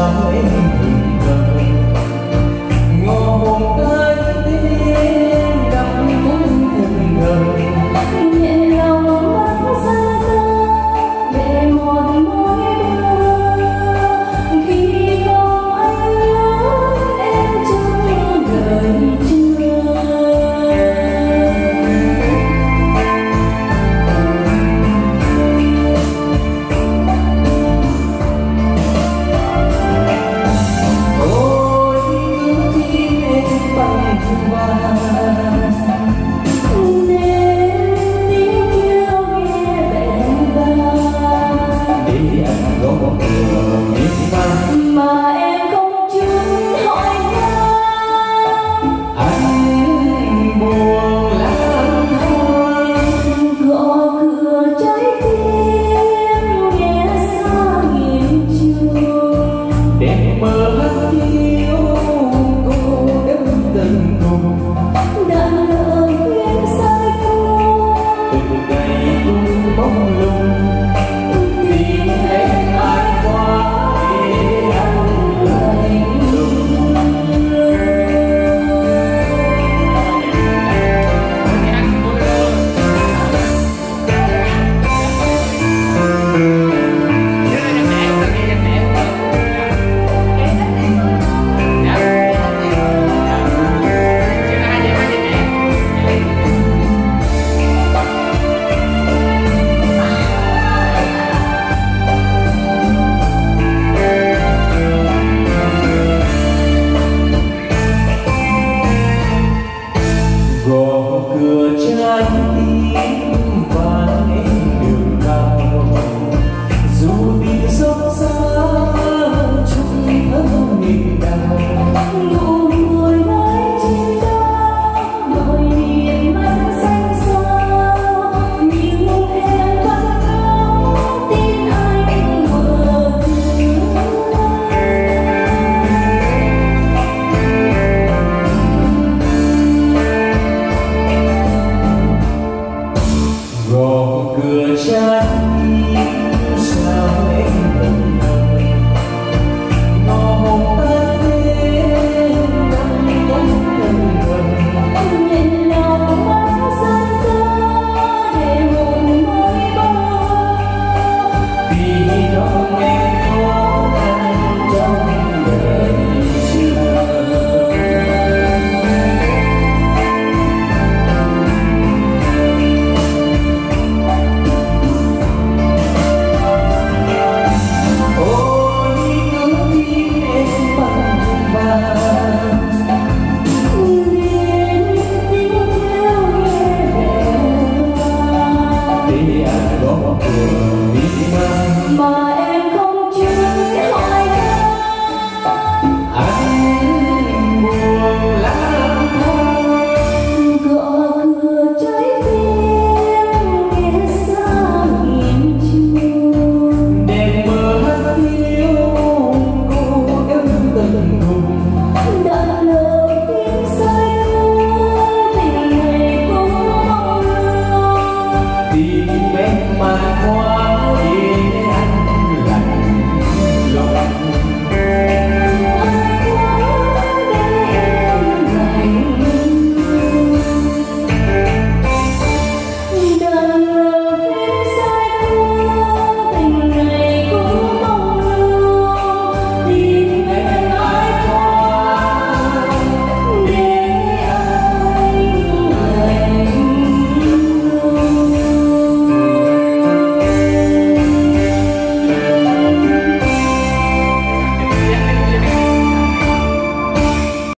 time vừa tìm mềm mại hoa.